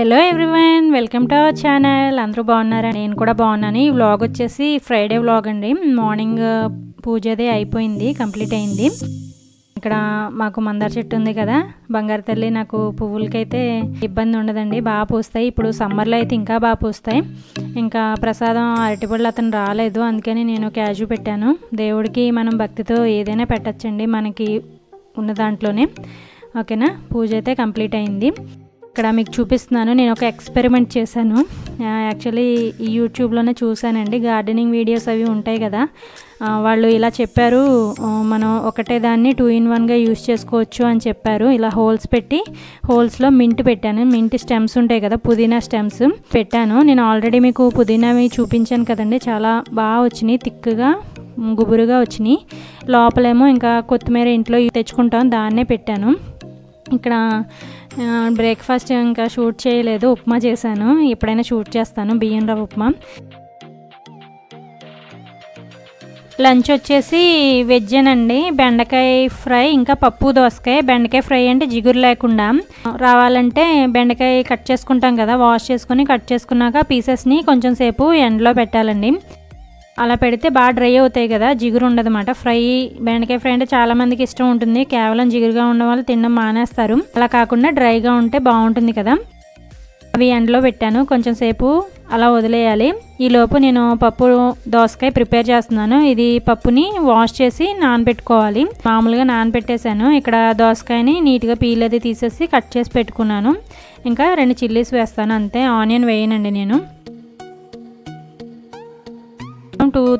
Hello everyone welcome to our channel. అందరూ బాగున్నారా? నేను కూడా బాగున్నాను. ఈ వ్లాగ్ వచ్చేసి ఫ్రైడే వ్లాగ్ అండి. మార్నింగ్ పూజ అయిపోయింది కంప్లీట్ అయింది. ఇక్కడ మాకు మందార చెట్టు ఉంది కదా. బంగారు తల్లి నాకు పువ్వులకైతే ఇబ్బంది ఉండదండి. బాగా పూస్తాయి. ఇప్పుడు సమ్మర్లో అయితే ఇంకా బాగా పూస్తాయి. ఇంకా ప్రసాదం అరటిపళ్ళు అతను రాలేదు. అందుకని నేను క్యాజు పెట్టాను. దేవుడికి మనం భక్తితో ఏదైనా పెట్టచ్చండి మనకి ఉన్న దాంట్లోనే. ఓకేనా? పూజ అయితే కంప్లీట్ అయింది. ఇక్కడ మీకు చూపిస్తున్నాను. నేను ఒక ఎక్స్పెరిమెంట్ చేశాను. యాక్చువల్లీ ఈ యూట్యూబ్లోనే చూశానండి. గార్డెనింగ్ వీడియోస్ అవి ఉంటాయి కదా. వాళ్ళు ఇలా చెప్పారు మనం ఒకటే దాన్ని టూ ఇన్ వన్గా యూస్ చేసుకోవచ్చు అని చెప్పారు. ఇలా హోల్స్ పెట్టి హోల్స్లో మింట్ పెట్టాను. మింట్ స్టెమ్స్ ఉంటాయి కదా పుదీనా స్టెమ్స్ పెట్టాను. నేను ఆల్రెడీ మీకు పుదీనావి చూపించాను కదండి. చాలా బాగా వచ్చినాయి థిక్గా గుబురుగా వచ్చినాయి. లోపలేమో ఇంకా కొత్తిమీర ఇంట్లో తెచ్చుకుంటాం దాన్నే పెట్టాను. ఇక్కడ బ్రేక్ఫాస్ట్ ఇంకా షూట్ చేయలేదు ఉప్మా చేశాను. ఎప్పుడైనా షూట్ చేస్తాను బియ్యం రవ్వ ఉప్మా. లంచ్ వచ్చేసి వెజ్ అండి బెండకాయ ఫ్రై ఇంకా పప్పు దోసకాయ. బెండకాయ ఫ్రై అంటే జిగురు లేకుండా. రావాలంటే బెండకాయ కట్ చేసుకుంటాం కదా వాష్ చేసుకుని కట్ చేసుకున్నాక పీసెస్ని కొంచెం సేపు ఎండలో పెట్టాలండి. అలా పెడితే బాగా డ్రై అవుతాయి కదా జిగురు ఉండదన్నమాట ఫ్రై బెండకాయ ఫ్రై అంటే చాలా మందికి ఇష్టం ఉంటుంది. కేవలం జిగురుగా ఉన్న వాళ్ళు తినడం మానేస్తారు. అలా కాకుండా డ్రైగా ఉంటే బాగుంటుంది కదా. అవి ఎండలో పెట్టాను. కొంచెం సేపు అలా వదిలేయాలి. ఈలోపు నేను పప్పు దోసకాయ ప్రిపేర్ చేస్తున్నాను. ఇది పప్పుని వాష్ చేసి నానబెట్టుకోవాలి. మామూలుగా నానబెట్టేశాను. ఇక్కడ దోసకాయని నీట్గా పీల్ అది తీసేసి కట్ చేసి పెట్టుకున్నాను. ఇంకా రెండు చిల్లీస్ వేస్తాను. అంతే. ఆనియన్ వేయనండి నేను.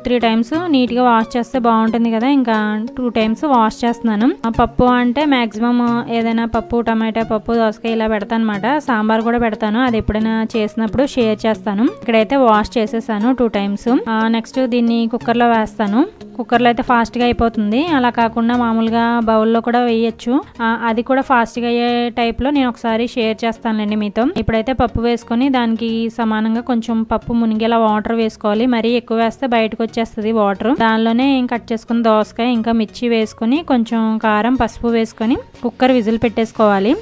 త్రీ టైమ్స్ నీట్గా వాష్ చేస్తే బాగుంటుంది కదా. ఇంకా టూ టైమ్స్ వాష్ చేస్తున్నాను. పప్పు అంటే మ్యాక్సిమం ఏదైనా పప్పు టమాటా పప్పు దోసకాయ ఇలా పెడతాను అనమాట సాంబార్ కూడా పెడతాను. అది ఎప్పుడైనా చేసినప్పుడు షేర్ చేస్తాను. ఇక్కడైతే వాష్ చేసేసాను టూ టైమ్స్. నెక్స్ట్ దీన్ని కుక్కర్లో వేస్తాను. కుక్కర్లో అయితే ఫాస్ట్గా అయిపోతుంది. అలా కాకుండా మామూలుగా బౌల్లో కూడా వేయచ్చు. అది కూడా ఫాస్ట్గా అయ్యే టైప్లో నేను ఒకసారి షేర్ చేస్తానులేండి మీతో. ఇప్పుడైతే పప్పు వేసుకొని దానికి సమానంగా కొంచెం పప్పు మునిగేలా వాటర్ వేసుకోవాలి. మరీ ఎక్కువ వేస్తే బయటకు వచ్చేస్తుంది వాటర్. దానిలోనే కట్ చేసుకున్న దోసకాయ ఇంకా మిర్చి వేసుకొని కొంచెం కారం పసుపు వేసుకొని కుక్కర్ విజిల్ పెట్టేసుకోవాలి.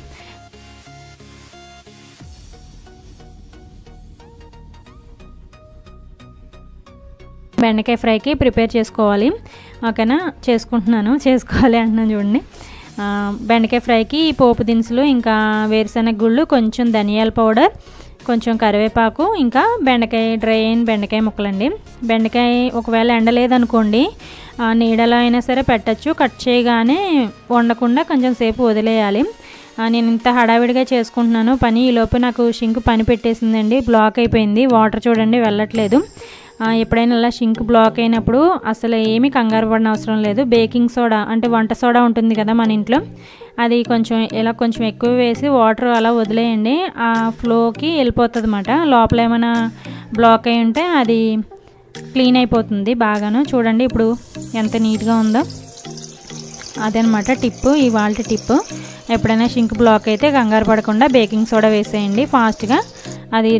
బెండకాయ ఫ్రైకి ప్రిపేర్ చేసుకోవాలి. ఓకేనా? చేసుకుంటున్నాను. చేసుకోవాలి అంటున్నాను చూడండి. బెండకాయ ఫ్రైకి పోపు దినుసులు ఇంకా వేరుశనగ గుళ్ళు కొంచెం ధనియాల పౌడర్ కొంచెం కరివేపాకు ఇంకా బెండకాయ డ్రై అయిన బెండకాయ ముక్కలండి. బెండకాయ ఒకవేళ ఎండలేదనుకోండి నీడలో అయినా సరే పెట్టచ్చు. కట్ చేయగానే వండకుండా కొంచెం సేపు వదిలేయాలి. నేను ఇంత హడావిడిగా చేసుకుంటున్నాను. పని ఈలోపు నాకు షింక్ పని పెట్టేసిందండి. బ్లాక్ అయిపోయింది. వాటర్ చూడండి వెళ్ళట్లేదు. ఎప్పుడైనా ఇలా షింక్ బ్లాక్ అయినప్పుడు అసలు ఏమీ కంగారు పడిన అవసరం లేదు. బేకింగ్ సోడా అంటే వంట సోడా ఉంటుంది కదా మన ఇంట్లో. అది కొంచెం ఇలా కొంచెం ఎక్కువ వేసి వాటర్ అలా వదిలేయండి. ఆ ఫ్లోకి వెళ్ళిపోతుంది అన్నమాట లోపల ఏమైనా బ్లాక్ అయి ఉంటే అది క్లీన్ అయిపోతుంది బాగాను. చూడండి ఇప్పుడు ఎంత నీట్గా ఉందో. అదనమాట ఈ ఇవాళ టిప్పు ఎప్పుడైనా షింక్ బ్లాక్ అయితే కంగారు పడకుండా బేకింగ్ సోడా వేసేయండి. ఫాస్ట్గా అది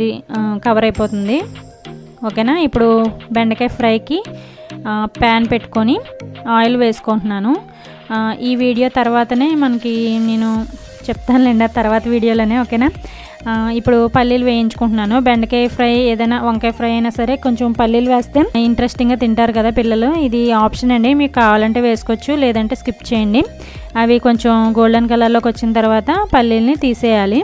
కవర్ అయిపోతుంది. ఓకేనా? ఇప్పుడు బెండకాయ ఫ్రైకి ప్యాన్ పెట్టుకొని ఆయిల్ వేసుకుంటున్నాను. ఈ వీడియో తర్వాతనే మనకి నేను చెప్తానులేండి ఆ తర్వాత వీడియోలోనే ఓకేనా? ఇప్పుడు పల్లీలు వేయించుకుంటున్నాను. బెండకాయ ఫ్రై ఏదైనా వంకాయ ఫ్రై అయినా సరే కొంచెం పల్లీలు వేస్తే ఇంట్రెస్టింగ్గా తింటారు కదా పిల్లలు. ఇది ఆప్షన్ అండి. మీకు కావాలంటే వేసుకోవచ్చు లేదంటే స్కిప్ చేయండి. అవి కొంచెం గోల్డెన్ కలర్లోకి వచ్చిన తర్వాత పల్లీల్ని తీసేయాలి.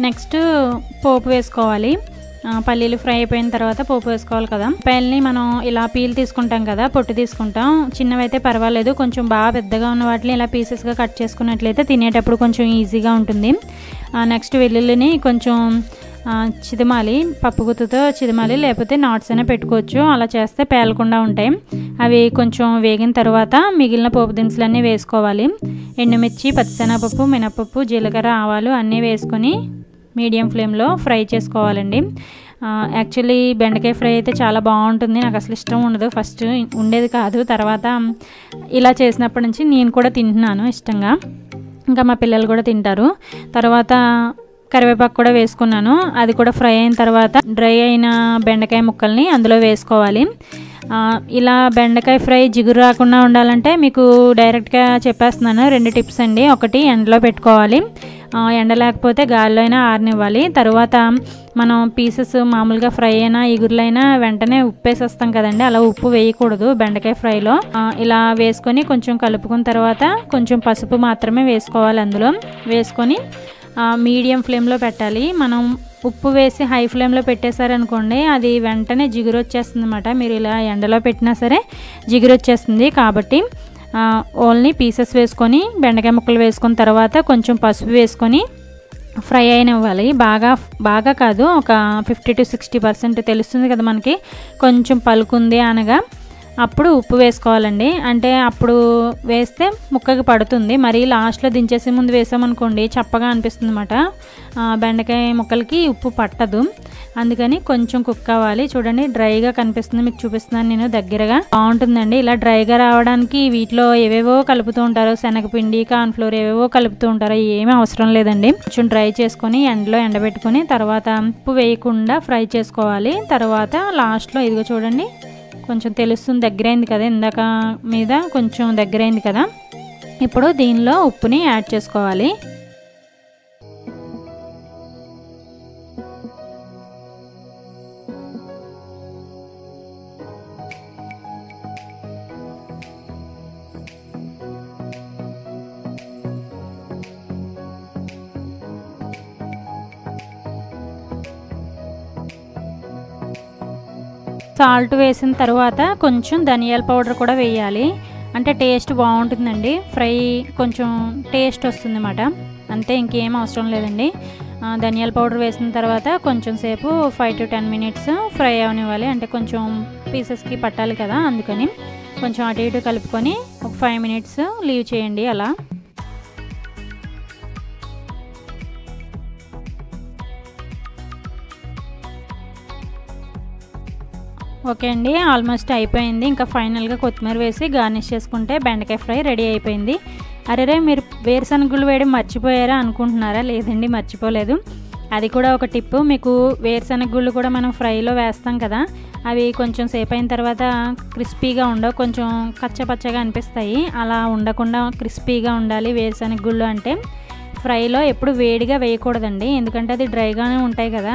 నెక్స్ట్ పోపు వేసుకోవాలి. పల్లీలు ఫ్రై అయిపోయిన తర్వాత పోపు వేసుకోవాలి కదా. పైల్ని మనం ఇలా పీల్ తీసుకుంటాం కదా పొట్టు తీసుకుంటాం. చిన్నవైతే పర్వాలేదు కొంచెం బాగా పెద్దగా ఉన్న వాటిని ఇలా పీసెస్గా కట్ చేసుకున్నట్లయితే తినేటప్పుడు కొంచెం ఈజీగా ఉంటుంది. నెక్స్ట్ వెల్లుల్లిని కొంచెం చిదమాలి పప్పుగుత్తుతో పప్పు లేకపోతే నాట్స్ అయినా పెట్టుకోవచ్చు. అలా చేస్తే పేలకుండా ఉంటాయి. అవి కొంచెం వేగిన తర్వాత మిగిలిన పోపు దినుసులన్నీ వేసుకోవాలి. ఎండుమిర్చి పచ్చిశనగపప్పు మినపప్పు జీలకర్ర ఆవాలు అన్నీ వేసుకొని మీడియం ఫ్లేమ్లో ఫ్రై చేసుకోవాలండి. యాక్చువల్లీ బెండకాయ ఫ్రై అయితే చాలా బాగుంటుంది. నాకు అసలు ఇష్టం ఉండదు. ఫస్ట్ ఉండేది కాదు. తర్వాత ఇలా చేసినప్పటి నుంచి నేను కూడా తింటున్నాను ఇష్టంగా. ఇంకా మా పిల్లలు కూడా తింటారు. తర్వాత కరివేపాకు కూడా వేసుకున్నాను. అది కూడా ఫ్రై అయిన తర్వాత డ్రై అయిన బెండకాయ ముక్కల్ని అందులో వేసుకోవాలి. ఇలా బెండకాయ ఫ్రై జిగురు రాకుండా ఉండాలంటే మీకు డైరెక్ట్గా చెప్పేస్తున్నాను. రెండు టిప్స్ అండి. ఒకటి ఎండలో పెట్టుకోవాలి. ఎండ లేకపోతే గాలిలో అయినా ఆరనివ్వాలి. తర్వాత మనం పీసెస్ మామూలుగా ఫ్రై అయినా ఇగురులైనా వెంటనే ఉప్పు వేసేస్తాం కదండి. అలా ఉప్పు వేయకూడదు బెండకాయ ఫ్రైలో. ఇలా వేసుకొని కొంచెం కలుపుకున్న తర్వాత కొంచెం పసుపు మాత్రమే వేసుకోవాలి అందులో. వేసుకొని మీడియం ఫ్లేమ్లో పెట్టాలి. మనం ఉప్పు వేసి హై ఫ్లేమ్లో పెట్టేశారనుకోండి అది వెంటనే జిగురు వచ్చేస్తుంది అనమాట మీరు ఇలా ఎండలో పెట్టినా సరే జిగురు వచ్చేస్తుంది కాబట్టి ఓన్లీ పీసెస్ వేసుకొని బెండకాయ ముక్కలు వేసుకున్న తర్వాత కొంచెం పసుపు వేసుకొని ఫ్రై అయినవ్వాలి. బాగా బాగా కాదు ఒక ఫిఫ్టీ టు సిక్స్టీ పర్సెంట్ తెలుస్తుంది కదా మనకి. కొంచెం పలుకుంది అనగా అప్పుడు ఉప్పు వేసుకోవాలండి. అంటే అప్పుడు వేస్తే ముక్కకి పడుతుంది. మరి లాస్ట్లో దించేసే ముందు వేసామనుకోండి చప్పగా అనిపిస్తుంది అనమాట బెండకాయ ముక్కలకి ఉప్పు పట్టదు. అందుకని కొంచెం కుక్ అవ్వాలి చూడండి డ్రైగా కనిపిస్తుంది. మీకు చూపిస్తున్నాను నేను దగ్గరగా. బాగుంటుందండి. ఇలా డ్రైగా రావడానికి వీటిలో ఏవేవో కలుపుతూ ఉంటారు శనగపిండి కార్న్ఫ్లోర్ ఏవేవో కలుపుతూ ఉంటారు ఏమీ అవసరం లేదండి. కొంచెం డ్రై చేసుకొని ఎండలో ఎండబెట్టుకొని తర్వాత ఉప్పు వేయకుండా ఫ్రై చేసుకోవాలి. తర్వాత లాస్ట్లో ఇదిగో చూడండి కొంచెం తెలుస్తుంది దగ్గరైంది కదా ఇందాక మీద? కొంచెం దగ్గరైంది కదా? ఇప్పుడు దీనిలో ఉప్పుని యాడ్ చేసుకోవాలి. సాల్ట్ వేసిన తర్వాత కొంచెం ధనియాల పౌడర్ కూడా వేయాలి. అంటే టేస్ట్ బాగుంటుందండి. ఫ్రై కొంచెం టేస్ట్ వస్తుంది అన్నమాట అంతే ఇంకేం అవసరం లేదండి. ధనియాల పౌడర్ వేసిన తర్వాత కొంచెం సేపు five to ten minutes fry అవనివ్వాలి. అంటే కొంచెం పీసెస్కి పట్టాలి కదా అందుకని కొంచెం అటు ఇటు కలుపుకొని ఒక ఫైవ్ మినిట్స్ లీవ్ చేయండి అలా. ఓకే అండి ఆల్మోస్ట్ అయిపోయింది. ఇంకా ఫైనల్గా కొత్తిమీర వేసి గార్నిష్ చేసుకుంటే బెండకాయ ఫ్రై రెడీ అయిపోయింది. అరేరే మీరు వేరుశనగలు వేయడం మర్చిపోయారా అనుకుంటున్నారా? లేదండి మర్చిపోలేదు. అది కూడా ఒక టిప్. మీకు వేరుశనగ గుళ్ళు కూడా మనం ఫ్రైలో వేస్తాం కదా అవి కొంచెం సేపు అయిన తర్వాత క్రిస్పీగా ఉండవు కొంచెం కచ్చపచ్చగా అనిపిస్తాయి. అలా ఉండకుండా క్రిస్పీగా ఉండాలి వేరుశనగ గుళ్ళు అంటే. ఫ్రైలో ఎప్పుడు వేడిగా వేయకూడదండి. ఎందుకంటే అది డ్రైగానే ఉంటాయి కదా.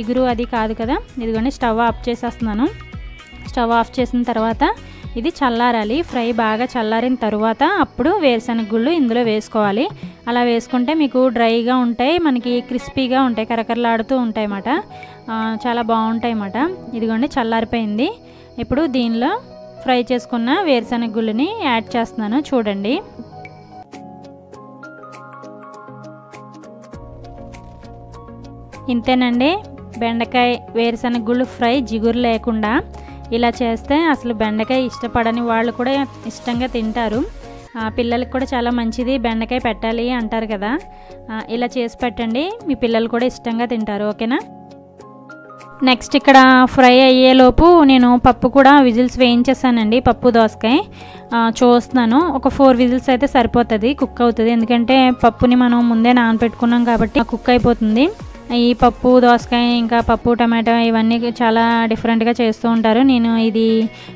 ఇగురు అది కాదు కదా. ఇదిగోండి స్టవ్ ఆఫ్ చేసేస్తున్నాను. స్టవ్ ఆఫ్ చేసిన తర్వాత ఇది చల్లారాలి. ఫ్రై బాగా చల్లారిన తర్వాత అప్పుడు వేరుశనగ గుళ్ళు ఇందులో వేసుకోవాలి. అలా వేసుకుంటే మీకు డ్రైగా ఉంటాయి మనకి క్రిస్పీగా ఉంటాయి కరకరలాడుతూ ఉంటాయి అన్నమాట చాలా బాగుంటాయి అన్నమాట ఇదిగోండి చల్లారిపోయింది. ఇప్పుడు దీనిలో ఫ్రై చేసుకున్న వేరుశనగ గుళ్ళని యాడ్ చేస్తున్నాను. చూడండి. ఇంతేనండి. బెండకాయ వేరుశనగ గుళ్ళు ఫ్రై జిగురు లేకుండా ఇలా చేస్తే అసలు బెండకాయ ఇష్టపడని వాళ్ళు కూడా ఇష్టంగా తింటారు. పిల్లలకి కూడా చాలా మంచిది బెండకాయ పెట్టాలి అంటారు కదా. ఇలా చేసి పెట్టండి. మీ పిల్లలు కూడా ఇష్టంగా తింటారు ఓకేనా? నెక్స్ట్ ఇక్కడ ఫ్రై అయ్యేలోపు నేను పప్పు కూడా విజిల్స్ వేయించేసానండి పప్పు దోసకాయ. చూస్తున్నాను. ఒక ఫోర్ విజిల్స్ అయితే సరిపోతుంది కుక్ అవుతుంది. ఎందుకంటే పప్పుని మనం ముందే నానబెట్టుకున్నాం కాబట్టి కుక్ అయిపోతుంది. ఈ పప్పు దోసకాయ ఇంకా పప్పు టమాటో ఇవన్నీ చాలా డిఫరెంట్గా చేస్తూ ఉంటారు. నేను ఇది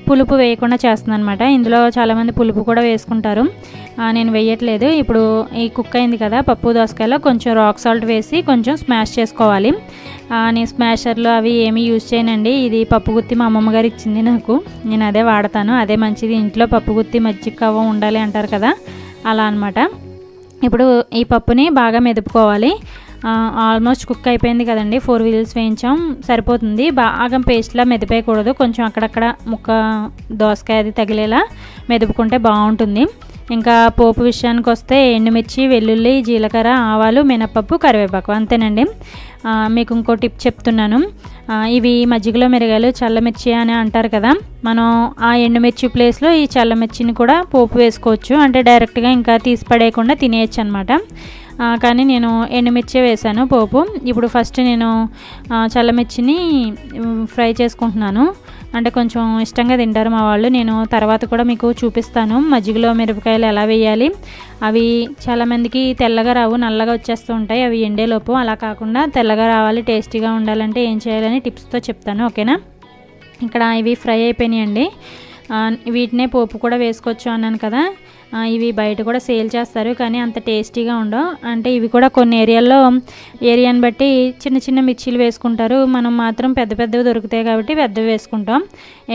పులుపు వేయకుండా చేస్తున్నాను అనమాట ఇందులో చాలామంది పులుపు కూడా వేసుకుంటారు. నేను వేయట్లేదు. ఇప్పుడు ఈ కుక్ అయింది కదా పప్పు దోసకాయలో కొంచెం రాక్ సాల్ట్ వేసి కొంచెం స్మాష్ చేసుకోవాలి. నేను స్మాషర్లు అవి ఏమీ యూజ్ చేయనండి. ఇది పప్పు గుత్తి మా అమ్మమ్మ గారు ఇచ్చింది నాకు. నేను అదే వాడతాను. అదే మంచిది. ఇంట్లో పప్పు గుత్తి మజ్జిగ కవ్వ ఉండాలి అంటారు కదా. అలా అనమాట ఇప్పుడు ఈ పప్పుని బాగా మెదుపుకోవాలి. ఆల్మోస్ట్ కుక్ అయిపోయింది కదండి. ఫోర్ వీల్స్ వేయించాం. సరిపోతుంది. బాగా పేస్ట్లా మెదిపేయకూడదు. కొంచెం అక్కడక్కడ ముక్క దోసకాయ అది తగిలేలా మెదుపుకుంటే బాగుంటుంది. ఇంకా పోపు విషయానికి వస్తే ఎండుమిర్చి వెల్లుల్లి జీలకర్ర ఆవాలు మినపప్పు కరివేపాకు అంతేనండి. మీకు ఇంకో టిప్ చెప్తున్నాను. ఇవి మజ్జిగలో మిరగాయలు చల్లమిర్చి అని అంటారు కదా. మనం ఆ ఎండుమిర్చి ప్లేస్లో ఈ చల్లమిర్చిని కూడా పోపు వేసుకోవచ్చు. అంటే డైరెక్ట్గా ఇంకా తీసి పడేయకుండా తినేయచ్చు అనమాట కానీ నేను ఎండుమిర్చి వేసాను పోపు. ఇప్పుడు ఫస్ట్ నేను చల్లమిర్చిని ఫ్రై చేసుకుంటున్నాను. అంటే కొంచెం ఇష్టంగా తింటారు మా వాళ్ళు. నేను తర్వాత కూడా మీకు చూపిస్తాను మజ్జిగలో మిరపకాయలు ఎలా వేయాలి. అవి చాలామందికి తెల్లగా రావు నల్లగా వచ్చేస్తూ ఉంటాయి. అవి ఎండేలోపు అలా కాకుండా తెల్లగా రావాలి టేస్టీగా ఉండాలంటే ఏం చేయాలని టిప్స్తో చెప్తాను ఓకేనా? ఇక్కడ ఇవి ఫ్రై అయిపోయినాయండి. వీటినే పోపు కూడా వేసుకోవచ్చు అన్నాను కదా. ఇవి బయట కూడా సేల్ చేస్తారు కానీ అంత టేస్టీగా ఉండవు. అంటే ఇవి కూడా కొన్ని ఏరియాల్లో ఏరియాని బట్టి చిన్న చిన్న మిర్చీలు వేసుకుంటారు. మనం మాత్రం పెద్ద పెద్దవి దొరుకుతాయి కాబట్టి పెద్దవి వేసుకుంటాం.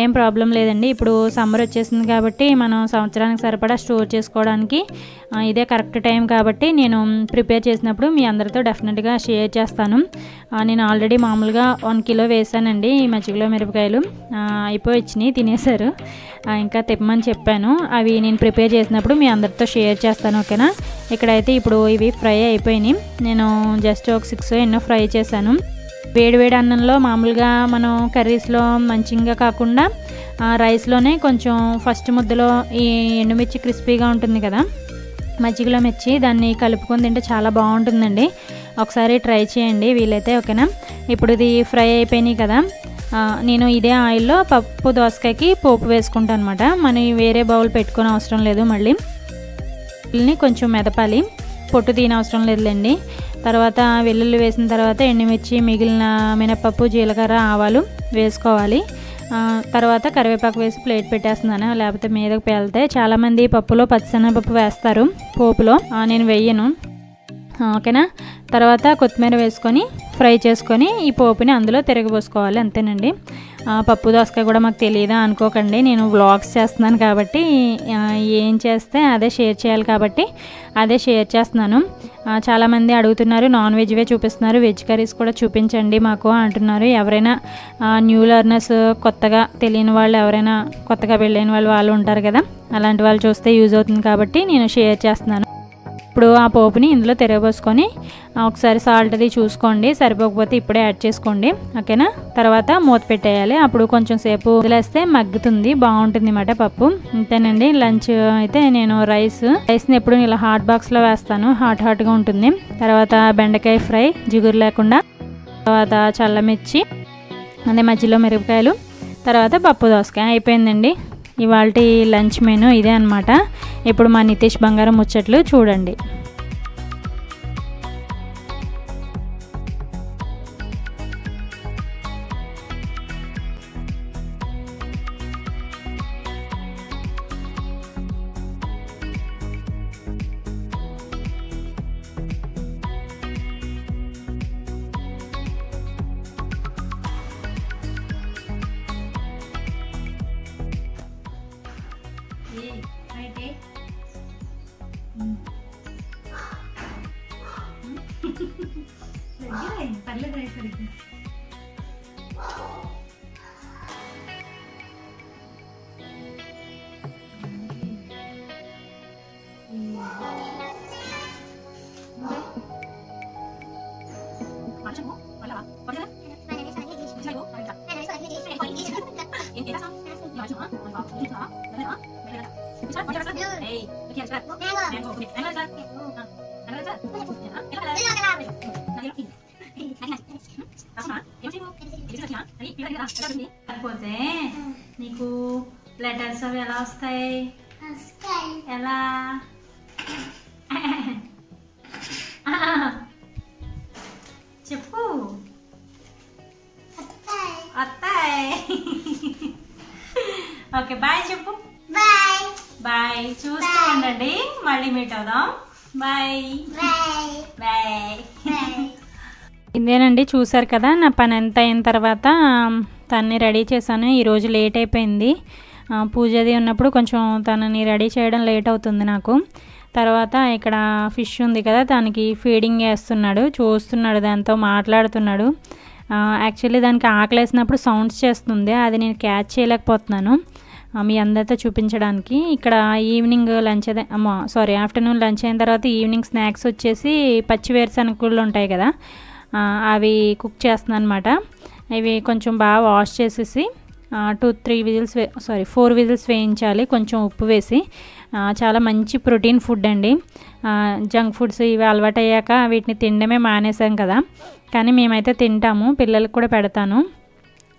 ఏం ప్రాబ్లం లేదండి. ఇప్పుడు సమ్మర్ వచ్చేసింది కాబట్టి మనం సంవత్సరానికి సరిపడా స్టోర్ చేసుకోవడానికి ఇదే కరెక్ట్ టైం కాబట్టి నేను ప్రిపేర్ చేసినప్పుడు మీ అందరితో డెఫినెట్గా షేర్ చేస్తాను. నేను ఆల్రెడీ మామూలుగా వన్ కిలో వేసానండి ఈ మజ్జిగలో మిరపకాయలు. అయిపోయి వచ్చినాయి తినేశారు. ఇంకా తిప్పమని చెప్పాను. అవి నేను ప్రిపేర్ చేసినప్పుడు మీ అందరితో షేర్ చేస్తాను ఓకేనా? ఇక్కడైతే ఇప్పుడు ఇవి ఫ్రై అయిపోయినాయి. నేను జస్ట్ ఒక సిక్స్ ఎన్నో ఫ్రై చేశాను. వేడి వేడి అన్నంలో మామూలుగా మనం కర్రీస్లో మంచిగా కాకుండా రైస్లోనే కొంచెం ఫస్ట్ ముద్దలో ఈ ఎండుమిర్చి క్రిస్పీగా ఉంటుంది కదా? మజ్జిగలో మిర్చి దాన్ని కలుపుకొని తింటే చాలా బాగుంటుందండి. ఒకసారి ట్రై చేయండి వీలైతే ఓకేనా? ఇప్పుడు ఇది ఫ్రై అయిపోయినాయి కదా? నేను ఇదే ఆయిల్లో పప్పు దోసకాయకి పోపు వేసుకుంటాను అనమాట మనం వేరే బౌల్ పెట్టుకునే అవసరం లేదు మళ్ళీ. వెల్లుల్లిని కొంచెం మెదపాలి. పొట్టు తీయని అవసరం లేదులేండి. తర్వాత వెల్లుల్లి వేసిన తర్వాత ఎండుమిర్చి మిగిలిన మినపప్పు జీలకర్ర ఆవాలు వేసుకోవాలి. తర్వాత కరివేపాకు వేసి ప్లేట్ పెట్టేస్తున్నాను. లేకపోతే మీదకు పేలితే చాలామంది పప్పులో పచ్చిశనగపప్పు వేస్తారు పోపులో. నేను వెయ్యను ఓకేనా? తర్వాత కొత్తిమీర వేసుకొని ఫ్రై చేసుకొని ఈ పోపుని అందులో తిరగబోసుకోవాలి అంతేనండి. పప్పు దోసకాయ కూడా మాకు తెలియదా అనుకోకండి నేను వ్లాగ్స్ చేస్తున్నాను కాబట్టి ఏం చేస్తే అదే షేర్ చేయాలి కాబట్టి అదే షేర్ చేస్తున్నాను. చాలామంది అడుగుతున్నారు నాన్ వెజ్వే చూపిస్తున్నారు వెజ్ కర్రీస్ కూడా చూపించండి మాకు అంటున్నారు. ఎవరైనా న్యూ లర్నర్స్ కొత్తగా తెలియని వాళ్ళు ఎవరైనా కొత్తగా పెళ్ళైన వాళ్ళు వాళ్ళు ఉంటారు కదా అలాంటి వాళ్ళు చూస్తే యూజ్ అవుతుంది కాబట్టి నేను షేర్ చేస్తున్నాను. ఇప్పుడు ఆ పోపుని ఇందులో తిరగబోసుకొని ఒకసారి సాల్ట్ అది చూసుకోండి సరిపోకపోతే ఇప్పుడే యాడ్ చేసుకోండి ఓకేనా తర్వాత మూత పెట్టేయాలి. అప్పుడు కొంచెం సేపు వదిలేస్తే మగ్గుతుంది బాగుంటుంది అన్నమాట పప్పు. అంతేనండి లంచ్ అయితే నేను రైస్ రైస్ని ఎప్పుడు ఇలా హాట్ బాక్స్లో వేస్తాను హాట్ హాట్గా ఉంటుంది. తర్వాత బెండకాయ ఫ్రై జిగురు లేకుండా. తర్వాత చల్లమిర్చి అదే మధ్యలో మిరపకాయలు. తర్వాత పప్పు దోసకాయ అయిపోయిందండి. ఇవాళ లంచ్ మెనూ ఇదే అనమాట ఇప్పుడు మా నితీష్ బంగారం ముచ్చట్లు చూడండి. కాకపోతే నీకు లెటర్స్ అవి ఎలా వస్తాయి ఎలా చెప్పు వస్తాయి ఓకే బాయ్ చెప్పు. బాయ్. చూస్తూ ఉండండి. మళ్ళీ మీట్ అవుదాం. బాయ్. బాయ్. ఇదేనండి చూసారు కదా నా పని ఎంత అయిన తర్వాత తన్ని రెడీ చేశాను. ఈరోజు లేట్ అయిపోయింది. ఆ, పూజ అది ఉన్నప్పుడు కొంచెం తనని రెడీ చేయడం లేట్ అవుతుంది నాకు. తర్వాత ఇక్కడ ఫిష్ ఉంది కదా దానికి ఫీడింగ్ వేస్తున్నాడు చూస్తున్నాడు దాంతో మాట్లాడుతున్నాడు. యాక్చువల్లీ దానికి ఆకలేసినప్పుడు సౌండ్స్ చేస్తుంది. అది నేను క్యాచ్ చేయలేకపోతున్నాను. మీ అందరితో చూపించడానికి. ఇక్కడ ఈవినింగ్ లంచ్ అదే అమ్మో సారీ ఆఫ్టర్నూన్ లంచ్ అయిన తర్వాత ఈవినింగ్ స్నాక్స్ వచ్చేసి పచ్చి వేరుశనగలు ఉంటాయి కదా అవి కుక్ చేస్తున్నాను అనమాట ఇవి కొంచెం బాగా వాష్ చేసేసి టూ త్రీ విజిల్స్ వే సారీ ఫోర్ విజిల్స్ వేయించాలి. కొంచెం ఉప్పు వేసి. చాలా మంచి ప్రోటీన్ ఫుడ్ అండి. జంక్ ఫుడ్స్ ఇవి అలవాటు అయ్యాక వీటిని తినడమే మానేసాం కదా. కానీ మేమైతే తింటాము. పిల్లలకు కూడా పెడతాను.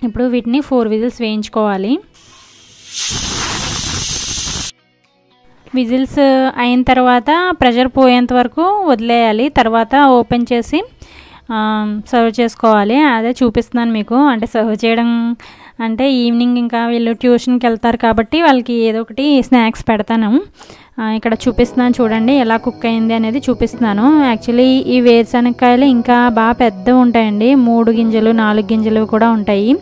ఇప్పుడు వీటిని ఫోర్ విజిల్స్ వేయించుకోవాలి. విజిల్స్ అయిన తర్వాత ప్రెషర్ పోయేంత వరకు వదిలేయాలి. తర్వాత ఓపెన్ చేసి సర్వ్ చేసుకోవాలి. అదే చూపిస్తున్నాను మీకు. అంటే సర్వ్ చేయడం అంటే ఈవినింగ్ ఇంకా వీళ్ళు ట్యూషన్కి వెళ్తారు కాబట్టి వాళ్ళకి ఏదో ఒకటి స్నాక్స్ పెడతాను. ఇక్కడ చూపిస్తున్నాను చూడండి ఎలా కుక్ అయింది అనేది చూపిస్తున్నాను. యాక్చువల్లీ ఈ వేరుశనగకాయలు ఇంకా బాగా పెద్దవి ఉంటాయండి. మూడు గింజలు నాలుగు గింజలు కూడా ఉంటాయి.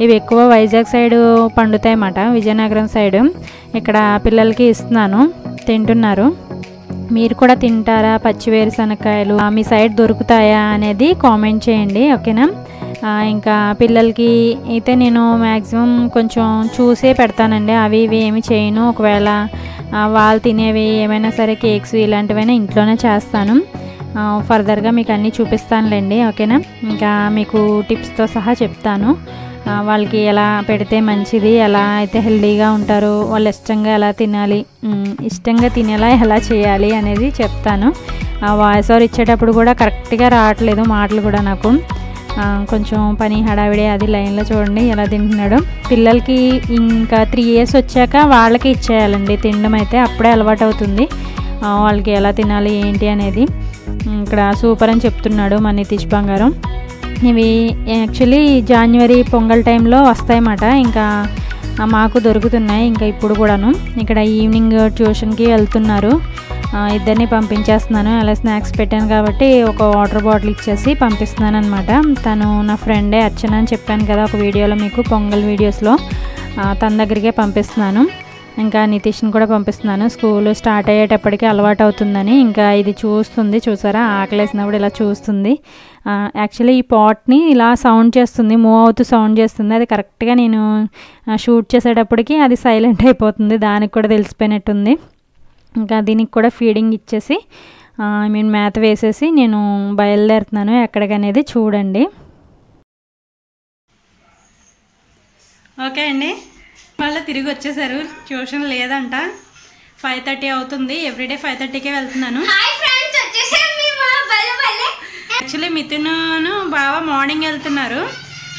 ఇవి ఎక్కువ వైజాగ్ సైడ్ పండుతాయి అన్నమాట విజయనగరం సైడ్. ఇక్కడ పిల్లలకి ఇస్తున్నాను తింటున్నారు. మీరు కూడా తింటారా పచ్చి వేరుశనగకాయలు? ఆ, మీ సైడ్ దొరుకుతాయా అనేది కామెంట్ చేయండి ఓకేనా? ఇంకా పిల్లలకి అయితే నేను మ్యాక్సిమం కొంచెం చూసే పెడతానండి. అవి ఇవి ఏమి చేయను. ఒకవేళ వాళ్ళు తినేవి ఏమైనా సరే కేక్స్ ఇలాంటివైనా ఇంట్లోనే చేస్తాను. ఫర్దర్గా మీకు అన్నీ చూపిస్తానులేండి ఓకేనా? ఇంకా మీకు టిప్స్తో సహా చెప్తాను. వాళ్ళకి ఎలా పెడితే మంచిది ఎలా అయితే హెల్దీగా ఉంటారో వాళ్ళు ఇష్టంగా ఎలా తినాలి ఇష్టంగా తినేలా ఎలా చేయాలి అనేది చెప్తాను. వాయిస్ ఓవర్ ఇచ్చేటప్పుడు కూడా కరెక్ట్గా రావట్లేదు మాటలు కూడా నాకు. కొంచెం పని హడావిడి అది లైన్లో చూడండి ఎలా తింటున్నాడు. పిల్లలకి ఇంకా త్రీ ఇయర్స్ వచ్చాక వాళ్ళకి ఇచ్చేయాలండి. తినడం అయితే అప్పుడే అలవాటు అవుతుంది. వాళ్ళకి ఎలా తినాలి ఏంటి అనేది. ఇక్కడ సూపర్ అని చెప్తున్నాడు మా నితీష్ బంగారం. ఇవి యాక్చువల్లీ జనవరి పొంగల్ టైంలో వస్తాయన్నమాట. ఇంకా మాకు దొరుకుతున్నాయి ఇంకా ఇప్పుడు కూడాను. ఇక్కడ ఈవినింగ్ ట్యూషన్కి వెళ్తున్నారు. ఇద్దరిని పంపించేస్తున్నాను. అలా స్నాక్స్ పెట్టాను కాబట్టి ఒక వాటర్ బాటిల్ ఇచ్చేసి పంపిస్తున్నాను అనమాట తను నా ఫ్రెండే అర్చన అని చెప్పాను కదా ఒక వీడియోలో మీకు పొంగల్ వీడియోస్లో. తన దగ్గరికే పంపిస్తున్నాను. ఇంకా నితీష్ని కూడా పంపిస్తున్నాను. స్కూల్ స్టార్ట్ అయ్యేటప్పటికి అలవాటు అవుతుందని ఇంకా ఇది చూస్తుంది చూసారా? ఆకలేసినప్పుడు ఇలా చూస్తుంది. యాక్చువల్లీ ఈ పాట్ని ఇలా సౌండ్ చేస్తుంది మూవ్ అవుతూ సౌండ్ చేస్తుంది. అది కరెక్ట్గా నేను షూట్ చేసేటప్పటికి అది సైలెంట్ అయిపోతుంది. దానికి కూడా తెలిసిపోయినట్టుంది. ఇంకా దీనికి కూడా ఫీడింగ్ ఇచ్చేసి ఐ మీన్ మేత వేసేసి నేను బయలుదేరుతున్నాను ఎక్కడికనేది చూడండి. ఓకే అండి. మళ్ళీ తిరిగి వచ్చేసారు. ట్యూషన్ లేదంట. ఫైవ్ థర్టీ అవుతుంది. ఎవ్రీడే ఫైవ్ థర్టీకే వెళ్తున్నాను. హాయ్ ఫ్రెండ్స్ వచ్చేసాం మేము. భలే భలే యాక్చువల్లీ మిథును బావ మార్నింగ్ వెళ్తున్నారు.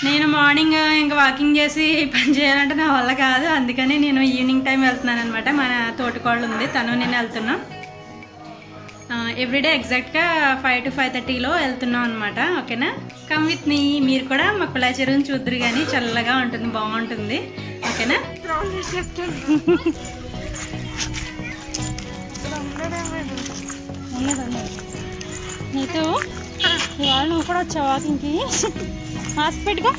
నేను మార్నింగ్ ఇంకా వాకింగ్ చేసి పని చేయాలంటే నా వల్ల కాదు. అందుకని నేను ఈవినింగ్ టైం వెళ్తున్నాను అనమాట మన తోటికోళ్ళు ఉంది. తను నేను వెళ్తున్నాం. ఎవ్రీడే ఎగ్జాక్ట్గా ఫైవ్ టు ఫైవ్ థర్టీలో వెళ్తున్నాం అనమాట ఓకేనా? కమ్ విత్ మీ మీరు కూడా మా కుళా చెరువుని చూద్దరు కానీ చల్లగా ఉంటుంది బాగుంటుంది. ఓకేనా? నీతో? ఇవాళ నువ్వు కూడా వచ్చావు వాకింగ్కి? పెట్టుకో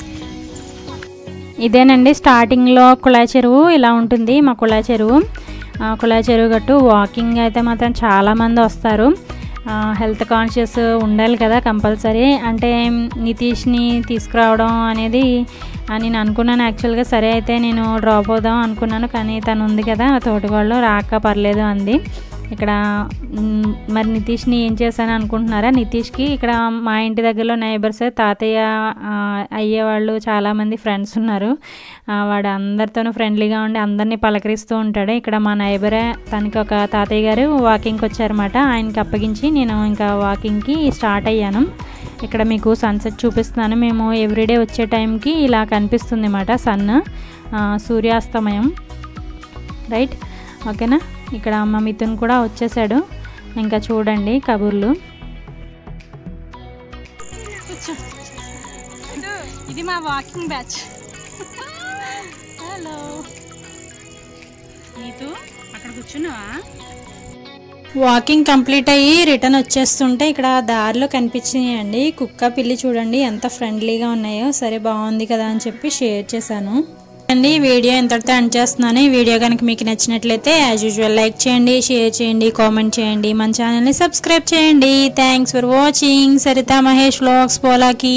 ఇదేనండి స్టార్టింగ్లో కుళాయి చెరువు ఇలా ఉంటుంది మా కుళాయి చెరువు. ఆ, కుళాయి చెరువు గట్టు వాకింగ్ అయితే మాత్రం చాలామంది వస్తారు. హెల్త్ కాన్షియస్ ఉండాలి కదా కంపల్సరీ. అంటే నితీష్ని తీసుకురావడం అనేది నేను అనుకున్నాను యాక్చువల్గా సరే అయితే నేను డ్రాప్ అవుదాం అనుకున్నాను కానీ తను ఉంది కదా తోటివాళ్ళు రాక పర్లేదు అంది. ఇక్కడ మరి నితీష్ని ఏం చేశాను అనుకుంటున్నారా? నితీష్కి ఇక్కడ మా ఇంటి దగ్గరలో నైబర్స్ తాతయ్య అయ్యేవాళ్ళు చాలామంది ఫ్రెండ్స్ ఉన్నారు. వాడు అందరితోనూ ఫ్రెండ్లీగా ఉండి అందరినీ పలకరిస్తూ ఉంటాడు. ఇక్కడ మా నైబరే తనకి ఒక తాతయ్య గారు వాకింగ్కి వచ్చారన్నమాట. ఆయనకి అప్పగించి నేను ఇంకా వాకింగ్కి స్టార్ట్ అయ్యాను. ఇక్కడ మీకు సన్సెట్ చూపిస్తున్నాను. మేము ఎవ్రీడే వచ్చే టైంకి ఇలా కనిపిస్తుంది అన్నమాట సన్ సూర్యాస్తమయం. రైట్ ఓకేనా ఇక్కడ మా మిథున్ కూడా వచ్చేసాడు. ఇంకా చూడండి కబుర్లు. ఇది మా వాకింగ్ బ్యాచ్. హలో నీతు అక్కడ కూర్చున్నావా? వాకింగ్ కంప్లీట్ అయ్యి రిటర్న్ వచ్చేస్తుంటే ఇక్కడ దారిలో కనిపించినాయండి. కుక్క పిల్లి చూడండి ఎంత ఫ్రెండ్లీగా ఉన్నాయో. సరే బాగుంది కదా అని చెప్పి షేర్ చేశాను. అండి వీడియో ఇంతటితో ఎండ్ చేస్తున్నాను. ఈ వీడియో కనుక మీకు నచ్చినట్లయితే యాజ్ యూజువల్ లైక్ చేయండి షేర్ చేయండి కామెంట్ చేయండి. మన ఛానల్ని సబ్స్క్రైబ్ చేయండి. Thanks for watching Sarita Mahesh vlogs Polaki